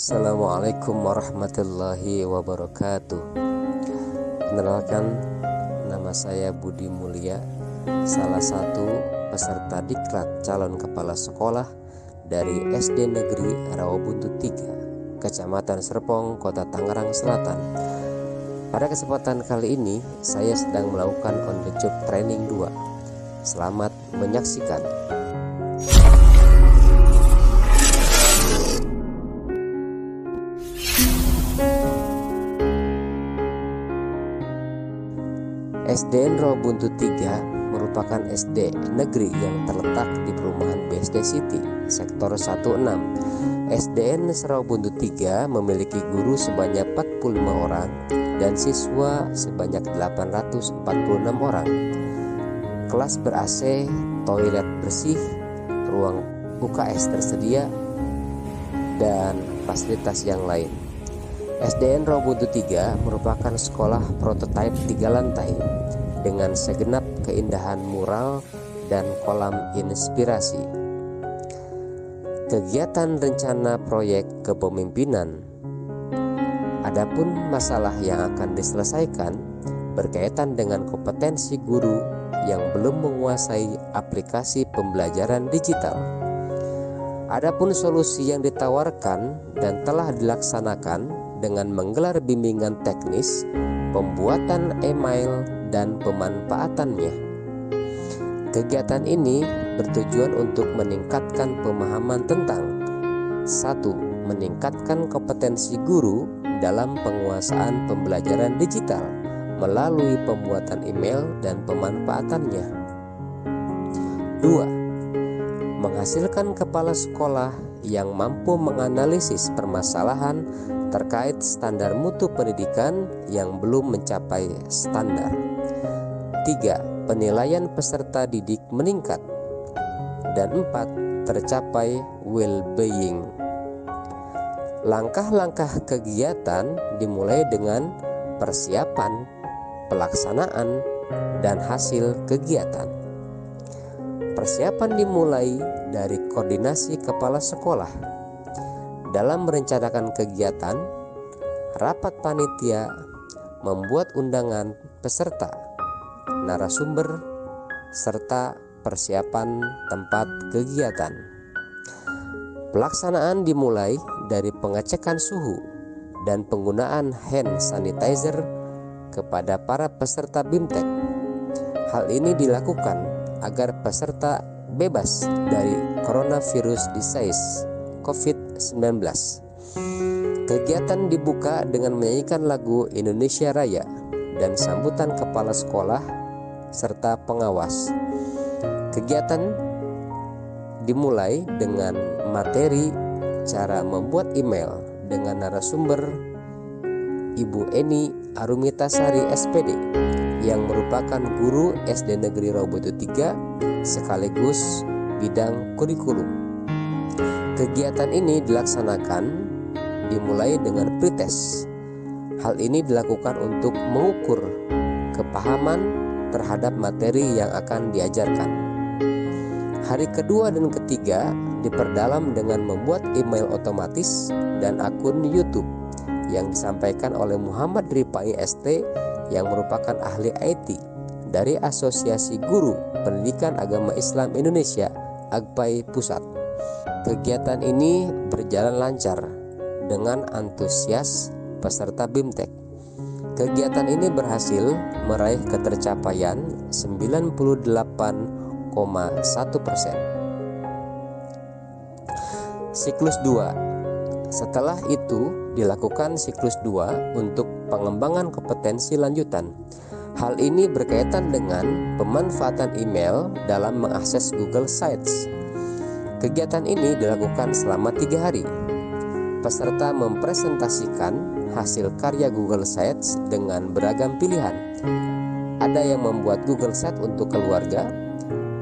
Assalamualaikum warahmatullahi wabarakatuh. Kenalkan nama saya Budi Mulia Salah satu peserta diklat calon kepala sekolah Dari SD Negeri Rawabuntu 3 Kecamatan Serpong, Kota Tangerang Selatan. Pada kesempatan kali ini saya sedang melakukan on the job training 2 Selamat menyaksikan SDN Rawabuntu 3 merupakan SD negeri yang terletak di perumahan BSD City, sektor 16. SDN Rawabuntu 3 memiliki guru sebanyak 45 orang dan siswa sebanyak 846 orang. Kelas ber-AC, toilet bersih, ruang UKS tersedia, dan fasilitas yang lain. SDN Rawabuntu 3 merupakan sekolah prototipe tiga lantai dengan segenap keindahan mural dan kolam inspirasi. Kegiatan rencana proyek kepemimpinan Adapun masalah yang akan diselesaikan berkaitan dengan kompetensi guru yang belum menguasai aplikasi pembelajaran digital. Adapun solusi yang ditawarkan dan telah dilaksanakan dengan menggelar bimbingan teknis, pembuatan email, dan pemanfaatannya. Kegiatan ini bertujuan untuk meningkatkan pemahaman tentang satu, meningkatkan kompetensi guru dalam penguasaan pembelajaran digital melalui pembuatan email dan pemanfaatannya. Dua, menghasilkan kepala sekolah yang mampu menganalisis permasalahan terkait standar mutu pendidikan yang belum mencapai standar. 3. Penilaian peserta didik meningkat. Dan 4. Tercapai well-being. Langkah-langkah kegiatan dimulai dengan persiapan, pelaksanaan, dan hasil kegiatan. Persiapan dimulai dari koordinasi kepala sekolah dalam merencanakan kegiatan, rapat panitia membuat undangan peserta, narasumber, serta persiapan tempat kegiatan. Pelaksanaan dimulai dari pengecekan suhu dan penggunaan hand sanitizer kepada para peserta BIMTEK. Hal ini dilakukan agar peserta bebas dari coronavirus disease COVID-19. Kegiatan dibuka dengan menyanyikan lagu Indonesia Raya dan sambutan kepala sekolah serta pengawas. Kegiatan dimulai dengan materi cara membuat email dengan narasumber Ibu Eni Arumitasari SPD yang merupakan guru SD Negeri Roboto 3 sekaligus bidang kurikulum. Kegiatan ini dilaksanakan dimulai dengan pretest. Hal ini dilakukan untuk mengukur kepahaman terhadap materi yang akan diajarkan. Hari kedua dan ketiga diperdalam dengan membuat email otomatis dan akun YouTube yang disampaikan oleh Muhammad Ripai ST yang merupakan ahli IT dari Asosiasi Guru Pendidikan Agama Islam Indonesia Agpai Pusat. Kegiatan ini berjalan lancar dengan antusias peserta BIMTEK. Kegiatan ini berhasil meraih ketercapaian 98,1 persen. Siklus 2 Setelah itu dilakukan siklus 2 untuk pengembangan kompetensi lanjutan. Hal ini berkaitan dengan pemanfaatan email dalam mengakses Google Sites Kegiatan ini dilakukan selama tiga hari. Peserta mempresentasikan hasil karya Google Sites dengan beragam pilihan. Ada yang membuat Google Sites untuk keluarga,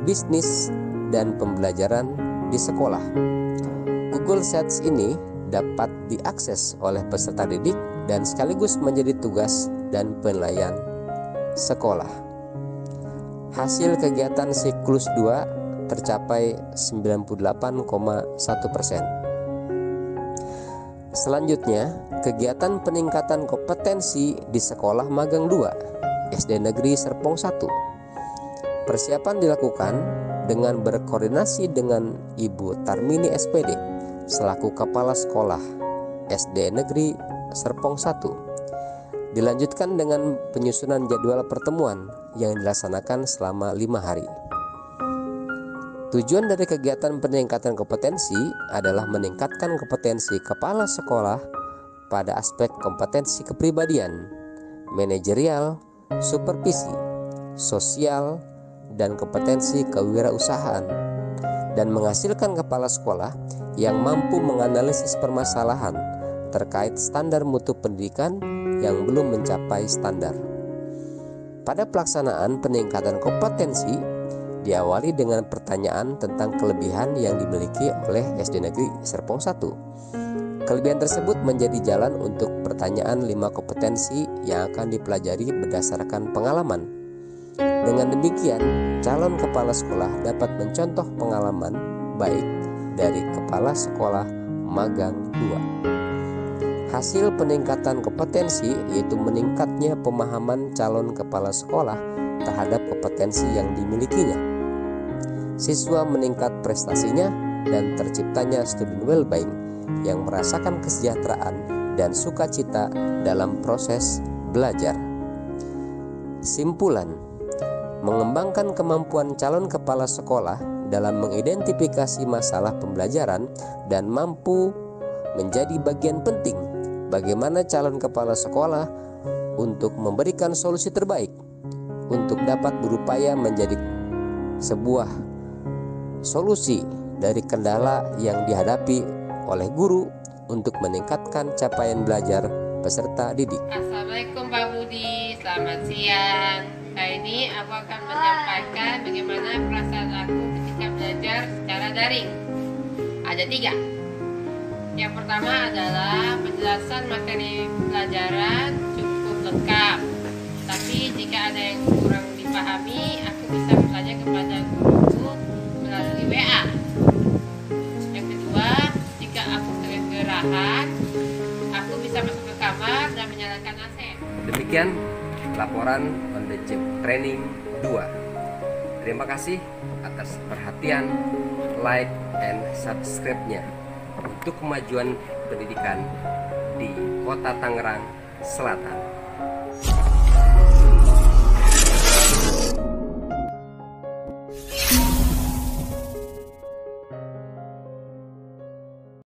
bisnis, dan pembelajaran di sekolah. Google Sites ini dapat diakses oleh peserta didik dan sekaligus menjadi tugas dan penilaian sekolah. Hasil kegiatan siklus 2 tercapai 98,1 persen. Selanjutnya, kegiatan peningkatan kompetensi di Sekolah Magang 2 SD Negeri Serpong 1. Persiapan dilakukan dengan berkoordinasi dengan Ibu Tarmini SPD selaku Kepala Sekolah SD Negeri Serpong 1. Dilanjutkan dengan penyusunan jadwal pertemuan yang dilaksanakan selama lima hari. Tujuan dari kegiatan peningkatan kompetensi adalah meningkatkan kompetensi kepala sekolah pada aspek kompetensi kepribadian, manajerial, supervisi, sosial, dan kompetensi kewirausahaan dan menghasilkan kepala sekolah yang mampu menganalisis permasalahan terkait standar mutu pendidikan yang belum mencapai standar. Pada pelaksanaan peningkatan kompetensi diawali dengan pertanyaan tentang kelebihan yang dimiliki oleh SD Negeri Serpong 1. Kelebihan tersebut menjadi jalan untuk pertanyaan lima kompetensi yang akan dipelajari berdasarkan pengalaman. Dengan demikian, calon kepala sekolah dapat mencontoh pengalaman baik dari kepala sekolah magang 2. Hasil peningkatan kompetensi yaitu meningkatnya pemahaman calon kepala sekolah terhadap kompetensi yang dimilikinya. Siswa meningkat prestasinya dan terciptanya student well-being yang merasakan kesejahteraan dan sukacita dalam proses belajar. Simpulan Mengembangkan kemampuan calon kepala sekolah dalam mengidentifikasi masalah pembelajaran dan mampu menjadi bagian penting bagaimana calon kepala sekolah untuk memberikan solusi terbaik untuk dapat berupaya menjadi sebuah solusi dari kendala yang dihadapi oleh guru untuk meningkatkan capaian belajar peserta didik. Assalamualaikum Pak Budi, selamat siang. Kali ini aku akan menyampaikan bagaimana perasaan aku ketika belajar secara daring. Ada tiga. Yang pertama adalah penjelasan materi pelajaran cukup lengkap tapi jika ada yang kurang dipahami, aku bisa bertanya kepada guruku melalui WA. Yang kedua, jika aku kegerahan, aku bisa masuk ke kamar dan menyalakan AC. Demikian laporan on the job training 2. Terima kasih atas perhatian, like, and subscribe-nya untuk kemajuan pendidikan di Kota Tangerang Selatan.